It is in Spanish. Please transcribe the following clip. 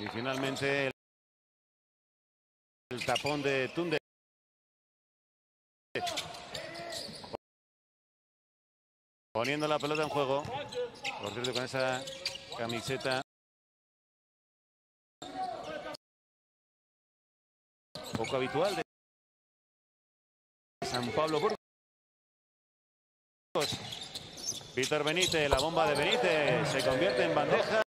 Y finalmente el tapón de Tunde. Poniendo la pelota en juego. Por cierto, con esa camiseta. Poco habitual de San Pablo Burgos. Víctor Benítez, la bomba de Benítez se convierte en bandeja.